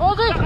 Vorsicht!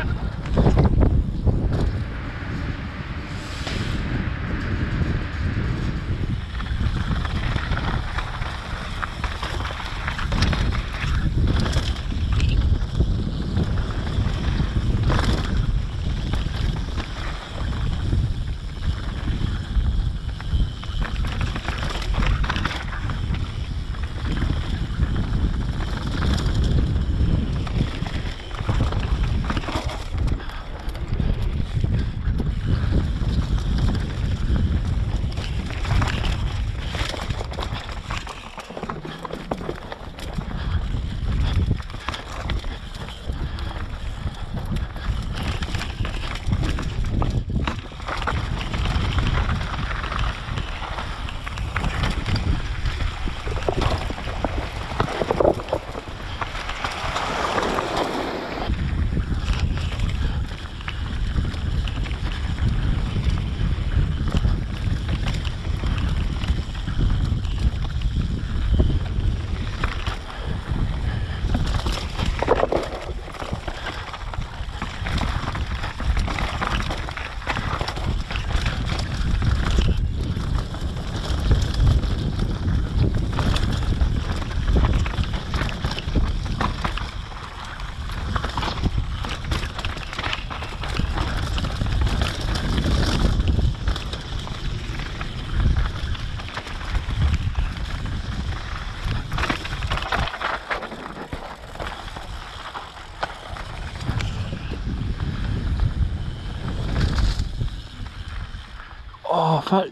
Oh,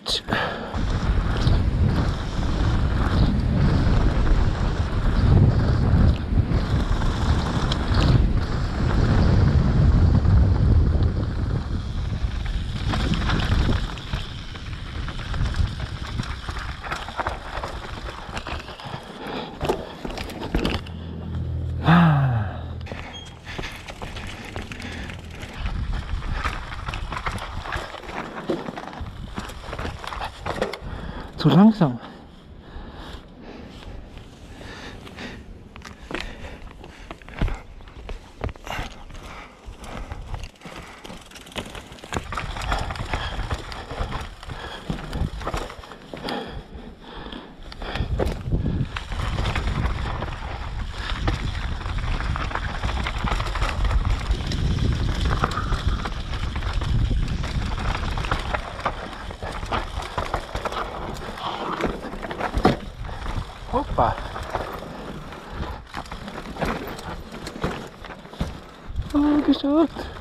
太慢了。fácil. Oh, ah, que chato!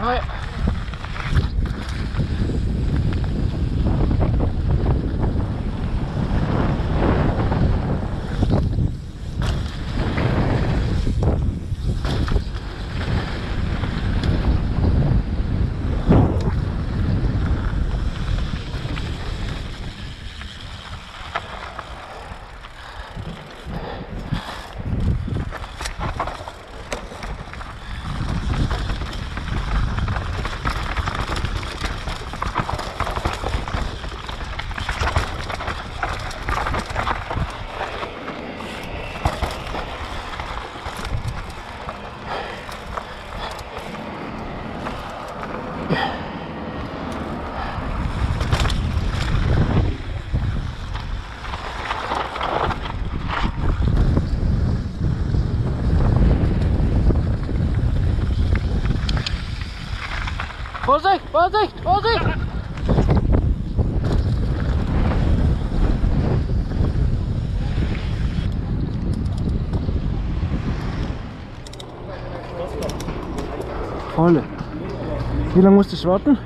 哎。呀 Vorsicht, Vorsicht, Vorsicht! Volle. Wie lange musst du warten?